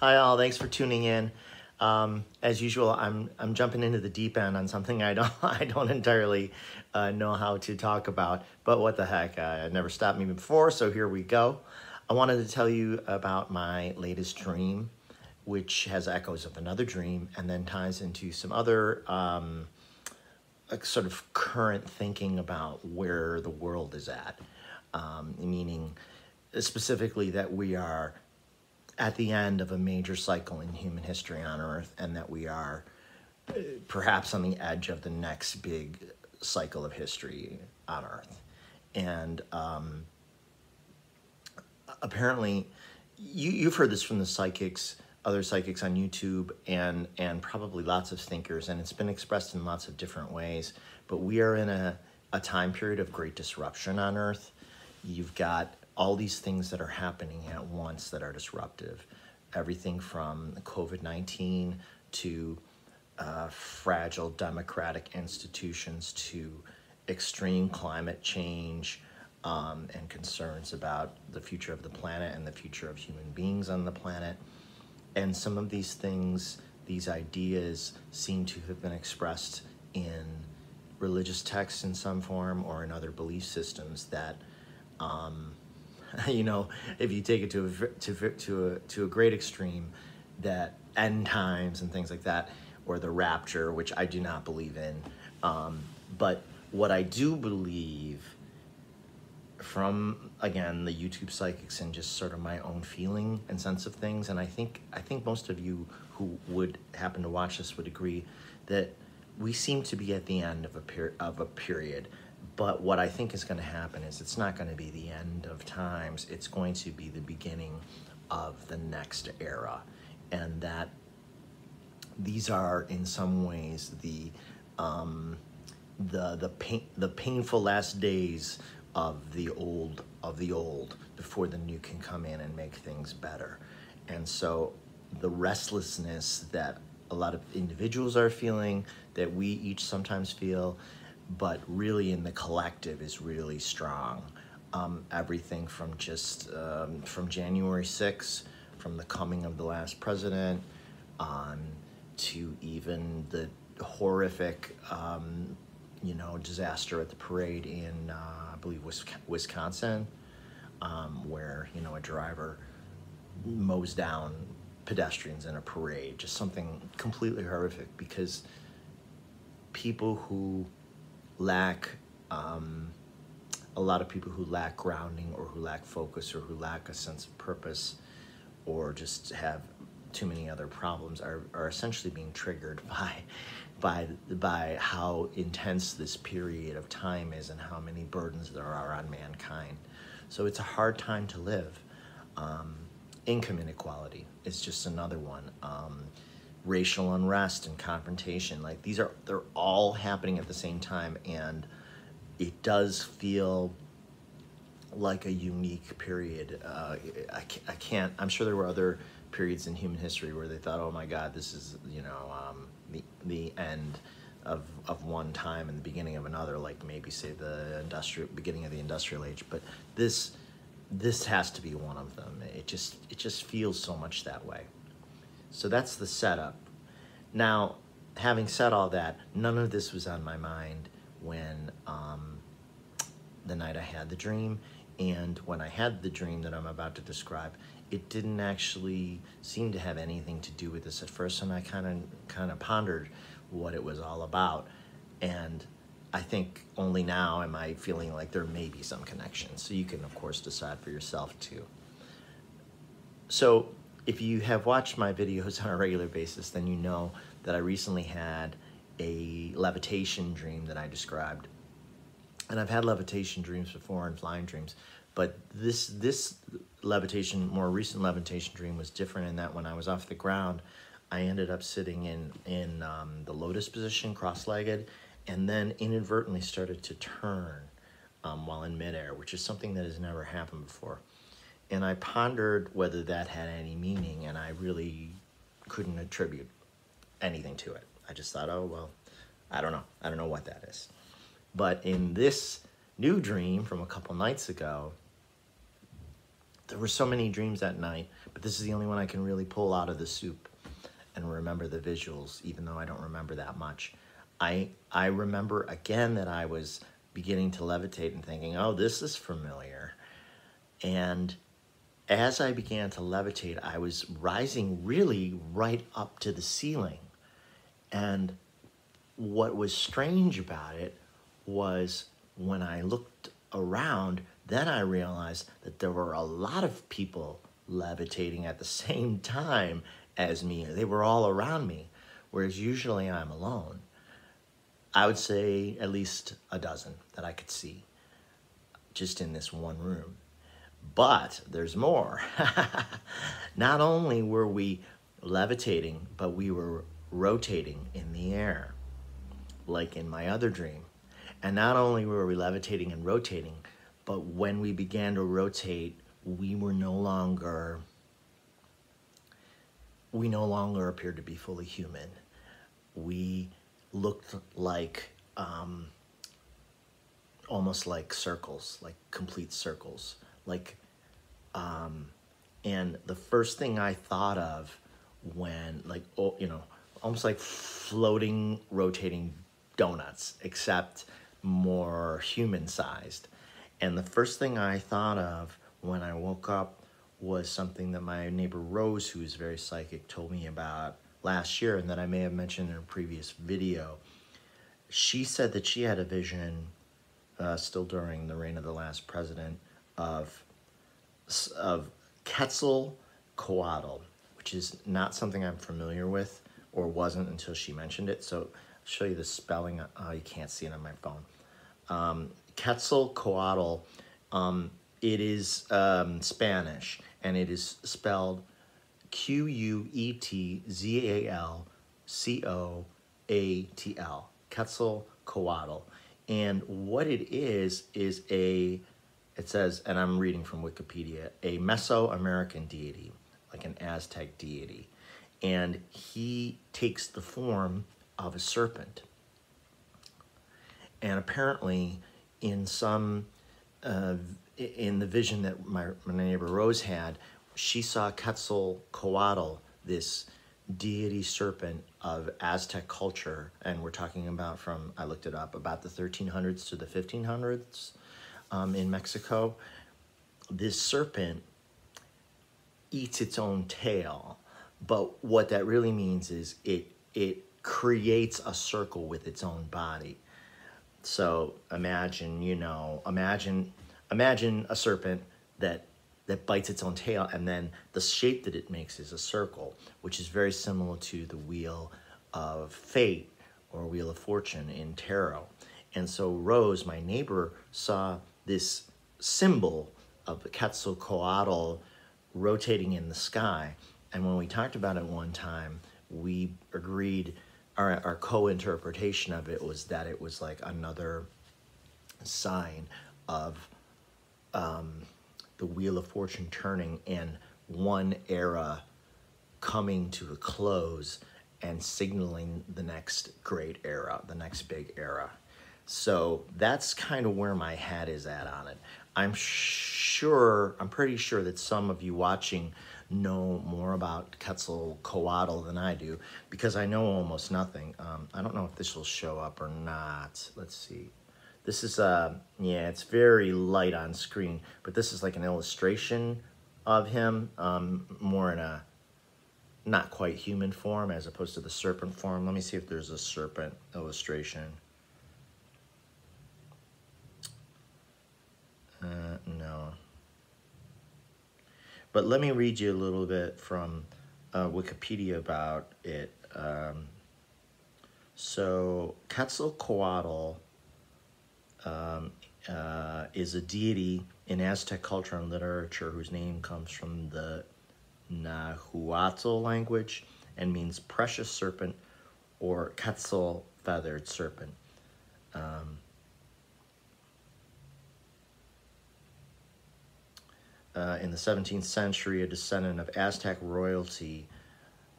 Hi all, thanks for tuning in. Um, as usual, I'm I'm jumping into the deep end on something I don't I don't entirely uh, know how to talk about. But what the heck? Uh, it never stopped me before, so here we go. I wanted to tell you about my latest dream, which has echoes of another dream, and then ties into some other um, sort of current thinking about where the world is at. Um, meaning, specifically that we are at the end of a major cycle in human history on Earth, and that we are uh, perhaps on the edge of the next big cycle of history on Earth. And um, apparently, you, you've heard this from the psychics, other psychics on YouTube, and and probably lots of thinkers, and it's been expressed in lots of different ways. But we are in a, a time period of great disruption on Earth. You've got all these things that are happening at once that are disruptive. Everything from COVID 19 to uh, fragile democratic institutions to extreme climate change um, and concerns about the future of the planet and the future of human beings on the planet. And some of these things, these ideas, seem to have been expressed in religious texts in some form or in other belief systems that um, you know, if you take it to a, to, to, a, to a great extreme, that end times and things like that, or the rapture, which I do not believe in. Um, but what I do believe from again the YouTube psychics and just sort of my own feeling and sense of things, and I think I think most of you who would happen to watch this would agree that we seem to be at the end of a per- of a period but what I think is going to happen is it's not going to be the end of times. It's going to be the beginning of the next era. And that these are in some ways the um, the the pain the painful last days of the old of the old before the new can come in and make things better. And so the restlessness that a lot of individuals are feeling, that we each sometimes feel, but really in the collective is really strong. Um, everything from just um, from January 6th, from the coming of the last president, on to even the horrific, um, you know, disaster at the parade in, uh, I believe, Wisconsin, um, where, you know, a driver mows down pedestrians in a parade, just something completely horrific because people who lack um, a lot of people who lack grounding or who lack focus or who lack a sense of purpose or just have too many other problems are, are essentially being triggered by by by how intense this period of time is and how many burdens there are on mankind. So it's a hard time to live. Um, income inequality is just another one um, racial unrest and confrontation. Like these are they're all happening at the same time, and it does feel like a unique period. Uh, I, I can't. I'm sure there were other periods in human history where they thought, "Oh my God, this is you know um, the the end." Of, of one time and the beginning of another, like maybe say the industrial beginning of the industrial age, but this this has to be one of them. It just it just feels so much that way. So that's the setup. Now, having said all that, none of this was on my mind when um, the night I had the dream. And when I had the dream that I'm about to describe, it didn't actually seem to have anything to do with this at first. And I kind of kind of pondered what it was all about. And I think only now am I feeling like there may be some connection. So you can, of course, decide for yourself too. So if you have watched my videos on a regular basis, then you know that I recently had a levitation dream that I described. And I've had levitation dreams before and flying dreams, but this this levitation, more recent levitation dream was different in that when I was off the ground, I ended up sitting in in um, the lotus position, cross-legged, and then inadvertently started to turn um, while in midair, which is something that has never happened before and I pondered whether that had any meaning, and I really couldn't attribute anything to it. I just thought, oh, well, I don't know. I don't know what that is. But in this new dream from a couple nights ago, there were so many dreams that night, but this is the only one I can really pull out of the soup and remember the visuals, even though I don't remember that much. I I remember again that I was beginning to levitate and thinking, oh, this is familiar. And as I began to levitate, I was rising really right up to the ceiling. And what was strange about it was when I looked around, then I realized that there were a lot of people levitating at the same time as me. They were all around me, whereas usually I'm alone. I would say at least a dozen that I could see just in this one room. But there's more. Not only were we levitating, but we were rotating in the air, like in my other dream. And not only were we levitating and rotating, but when we began to rotate, we were no longer we no longer appeared to be fully human. We looked like um, almost like circles, like complete circles, like. Um, and the first thing I thought of when, like, oh, you know, almost like floating, rotating donuts, except more human sized. And the first thing I thought of when I woke up was something that my neighbor Rose, who is very psychic, told me about last year and that I may have mentioned in a previous video. She said that she had a vision, uh, still during the reign of the last president, of, of Quetzalcoatl, which is not something I'm familiar with or wasn't until she mentioned it. So I'll show you the spelling. Oh, you can't see it on my phone. Um, Quetzalcoatl, um, it is um, Spanish and it is spelled Q U E T Z A L C O A T L, Quetzalcoatl. And what it is, is a, it says, and I'm reading from Wikipedia, a Mesoamerican deity, like an Aztec deity. And he takes the form of a serpent. And apparently, in some, uh, in the vision that my, my neighbor Rose had, she saw Quetzalcoatl, this deity serpent of Aztec culture, and we're talking about from, I looked it up, about the 1300s to the 1500s um, in Mexico. This serpent eats its own tail, but what that really means is it, it creates a circle with its own body. So imagine, you know, imagine, imagine a serpent that that bites its own tail, and then the shape that it makes is a circle, which is very similar to the wheel of fate or wheel of fortune in tarot. And so Rose, my neighbor, saw this symbol of the Quetzalcoatl rotating in the sky. And when we talked about it one time, we agreed, our, our co-interpretation of it was that it was like another sign of um, the wheel of fortune turning and one era coming to a close and signaling the next great era, the next big era. So that's kind of where my head is at on it. I'm sure, I'm pretty sure that some of you watching know more about Quetzalcoatl than I do because I know almost nothing. Um, I don't know if this will show up or not. Let's see. This is, uh, yeah, it's very light on screen, but this is like an illustration of him, um, more in a not quite human form as opposed to the serpent form. Let me see if there's a serpent illustration. Uh, no. But let me read you a little bit from uh, Wikipedia about it. Um, so Quetzalcoatl um, uh, is a deity in Aztec culture and literature whose name comes from the Nahuatl language and means precious serpent or quetzal feathered serpent. Um, uh, in the 17th century, a descendant of Aztec royalty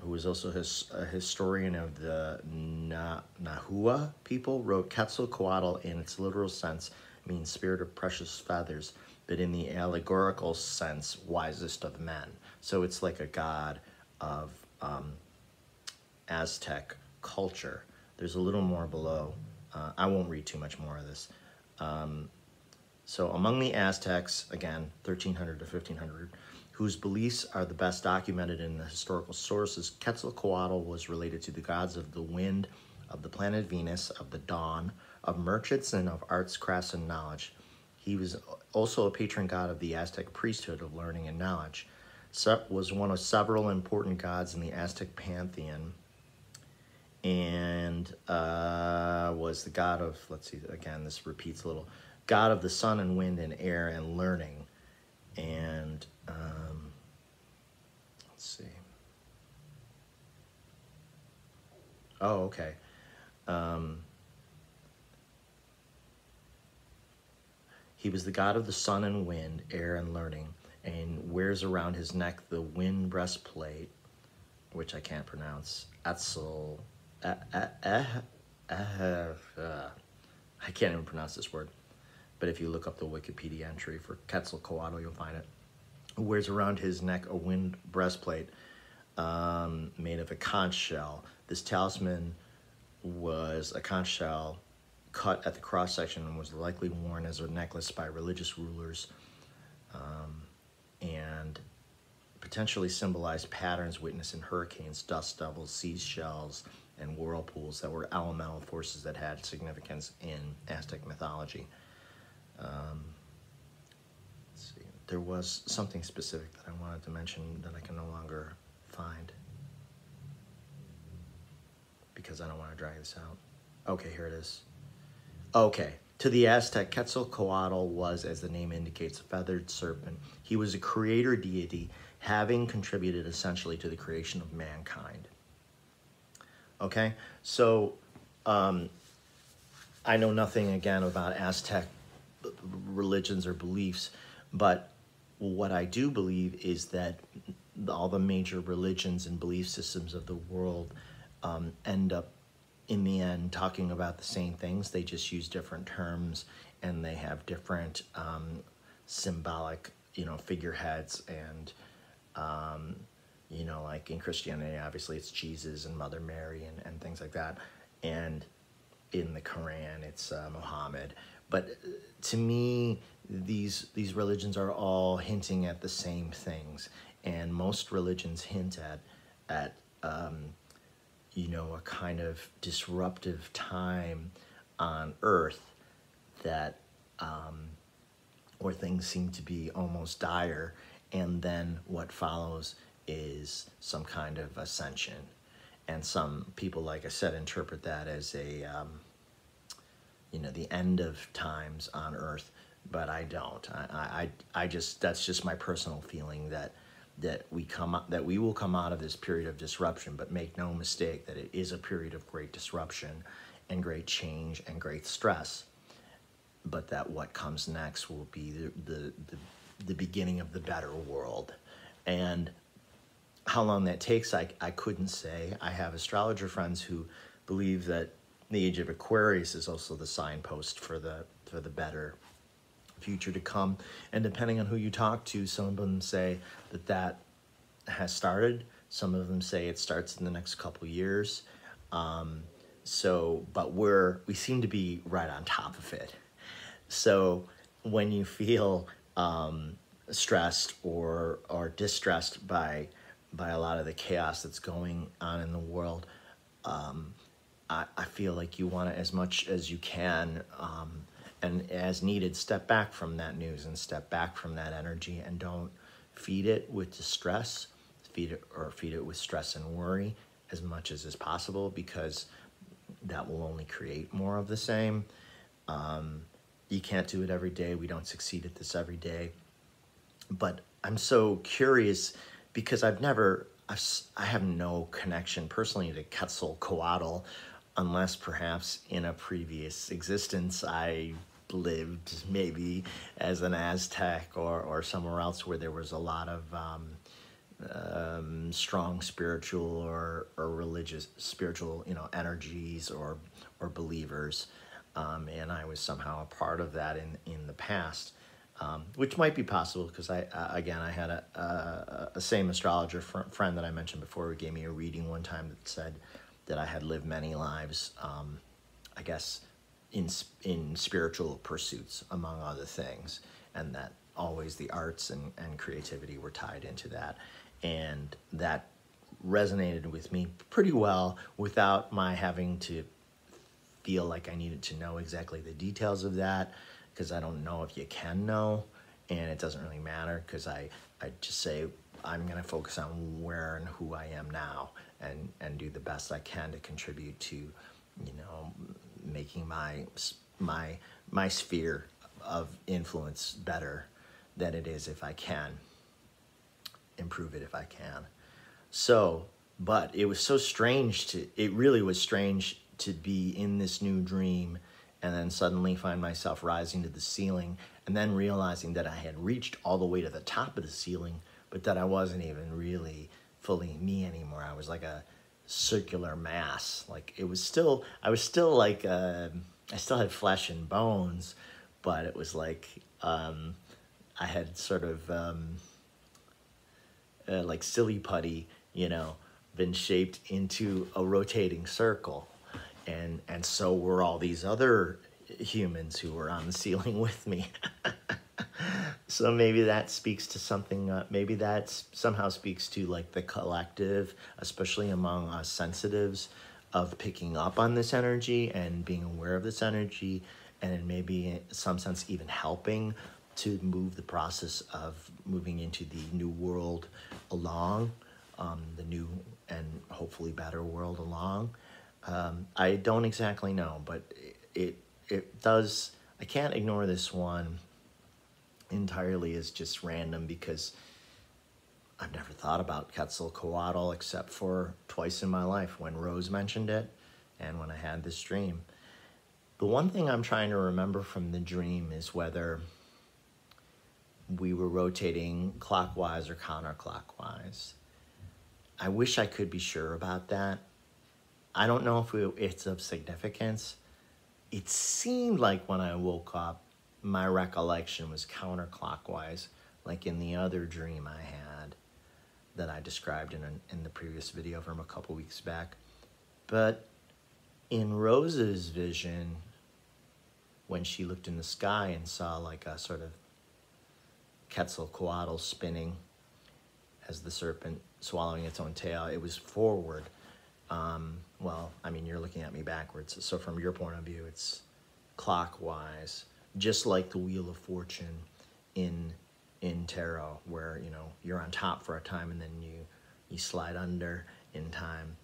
who was also his, a historian of the Na, Nahua people, wrote Quetzalcoatl in its literal sense means spirit of precious feathers. but in the allegorical sense, wisest of men. So it's like a god of um, Aztec culture. There's a little more below. Uh, I won't read too much more of this. Um, so among the Aztecs, again, 1300 to 1500, whose beliefs are the best documented in the historical sources, Quetzalcoatl was related to the gods of the wind, of the planet Venus, of the dawn, of merchants, and of arts, crafts, and knowledge. He was also a patron god of the Aztec priesthood of learning and knowledge. Was one of several important gods in the Aztec pantheon and uh, was the god of, let's see, again, this repeats a little, god of the sun and wind and air and learning. And um, let's see. Oh, okay. Um, he was the god of the sun and wind, air and learning, and wears around his neck the wind breastplate, which I can't pronounce. Etzel. Uh, uh, uh, I can't even pronounce this word. But if you look up the Wikipedia entry for Quetzalcoatl, you'll find it. Who wears around his neck a wind breastplate um, made of a conch shell. This talisman was a conch shell cut at the cross section and was likely worn as a necklace by religious rulers um, and potentially symbolized patterns witnessed in hurricanes, dust devils, seashells, and whirlpools that were elemental forces that had significance in Aztec mythology. Um, see. There was something specific that I wanted to mention that I can no longer find because I don't want to drag this out. Okay, here it is. Okay. To the Aztec, Quetzalcoatl was, as the name indicates, a feathered serpent. He was a creator deity, having contributed essentially to the creation of mankind. Okay, so um, I know nothing again about Aztec religions or beliefs, but what I do believe is that all the major religions and belief systems of the world um, end up in the end talking about the same things. They just use different terms and they have different um, symbolic, you know, figureheads and um, you know, like in Christianity, obviously it's Jesus and Mother Mary and, and things like that. And in the Quran, it's uh, Muhammad. But uh, to me, these these religions are all hinting at the same things, and most religions hint at at um, you know a kind of disruptive time on Earth that um, where things seem to be almost dire, and then what follows is some kind of ascension. And some people, like I said, interpret that as a, um, you know, the end of times on earth, but I don't. I, I, I just, that's just my personal feeling that, that we come that we will come out of this period of disruption, but make no mistake that it is a period of great disruption and great change and great stress. But that what comes next will be the, the, the, the beginning of the better world. And how long that takes, I, I couldn't say. I have astrologer friends who believe that the age of Aquarius is also the signpost for the for the better future to come. And depending on who you talk to, some of them say that that has started. Some of them say it starts in the next couple years. Um, so, but we're we seem to be right on top of it. So when you feel um, stressed or or distressed by by a lot of the chaos that's going on in the world. Um, I, I feel like you want to, as much as you can, um, and as needed, step back from that news and step back from that energy and don't feed it with distress, feed it or feed it with stress and worry as much as is possible because that will only create more of the same. Um, you can't do it every day. We don't succeed at this every day. But I'm so curious because I've never, I've, I have no connection personally to Quetzalcoatl, unless perhaps in a previous existence I lived maybe as an Aztec or, or somewhere else where there was a lot of um, um, strong spiritual or, or religious spiritual you know energies or or believers um, and I was somehow a part of that in in the past um, which might be possible because I uh, again I had a, a, a same astrologer fr- friend that I mentioned before who gave me a reading one time that said that I had lived many lives. Um, I guess in in spiritual pursuits among other things, and that always the arts and, and creativity were tied into that, and that resonated with me pretty well without my having to feel like I needed to know exactly the details of that because I don't know if you can know, and it doesn't really matter because I, I just say I'm gonna focus on where and who I am now and and do the best I can to contribute to, you know, making my my my sphere of influence better than it is if I can improve it if I can. So, but it was so strange to it really was strange to be in this new dream and then suddenly find myself rising to the ceiling and then realizing that I had reached all the way to the top of the ceiling, but that I wasn't even really fully me anymore. I was like a circular mass. Like it was still, I was still like, uh, I still had flesh and bones, but it was like um, I had sort of um, uh, like silly putty, you know, been shaped into a rotating circle and and so were all these other humans who were on the ceiling with me. So maybe that speaks to something. Uh, maybe that somehow speaks to like the collective, especially among us sensitives, of picking up on this energy and being aware of this energy, and maybe in some sense even helping to move the process of moving into the new world along, um, the new and hopefully better world along. Um, I don't exactly know, but it it does. I can't ignore this one entirely is just random because I've never thought about Quetzalcoatl except for twice in my life when Rose mentioned it and when I had this dream. The one thing I'm trying to remember from the dream is whether we were rotating clockwise or counterclockwise. I wish I could be sure about that. I don't know if it's of significance. It seemed like when I woke up, my recollection was counterclockwise, like in the other dream I had that I described in, a, in the previous video from a couple weeks back. But in Rose's vision, when she looked in the sky and saw like a sort of Quetzalcoatl spinning as the serpent swallowing its own tail, it was forward. Um, well, I mean, you're looking at me backwards. So from your point of view, it's clockwise, just like the Wheel of Fortune in in tarot, where you know you're on top for a time and then you you slide under in time,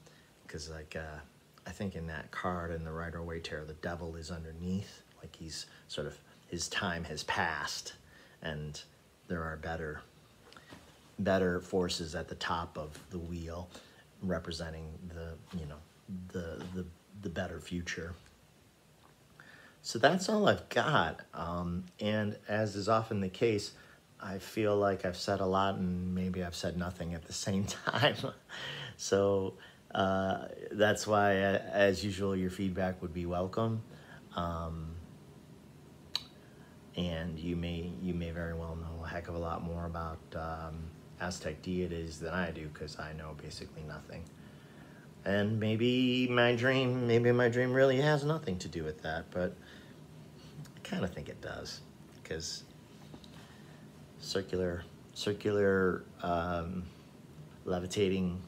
because like uh, I think in that card in the Rider Waite tarot, the devil is underneath, like he's sort of his time has passed, and there are better better forces at the top of the wheel representing the you know the the the better future. So that's all I've got. Um, and as is often the case, I feel like I've said a lot and maybe I've said nothing at the same time. so uh, that's why, as usual, your feedback would be welcome. Um, and you may you may very well know a heck of a lot more about um, Aztec deities than I do because I know basically nothing. And maybe my dream, maybe my dream really has nothing to do with that, but kind of think it does because circular, circular, um, levitating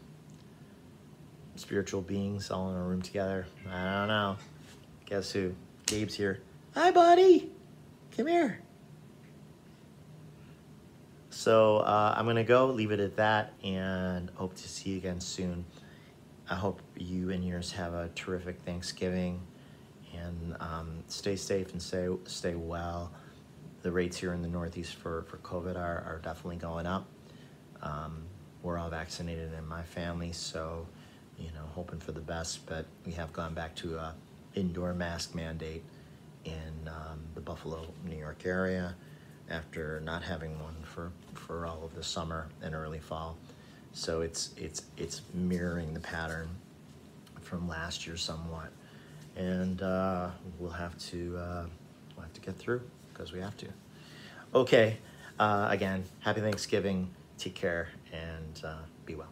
spiritual beings all in a room together. I don't know. Guess who? Gabe's here. Hi, buddy. Come here. So uh, I'm going to go, leave it at that, and hope to see you again soon. I hope you and yours have a terrific Thanksgiving and um, stay safe and stay, stay well. The rates here in the Northeast for, for COVID are, are definitely going up. Um, we're all vaccinated in my family, so, you know, hoping for the best, but we have gone back to a indoor mask mandate in um, the Buffalo, New York area after not having one for, for all of the summer and early fall. So it's, it's, it's mirroring the pattern from last year somewhat. And uh, we'll have to uh, we'll have to get through because we have to. Okay, uh, again, happy Thanksgiving. Take care and uh, be well.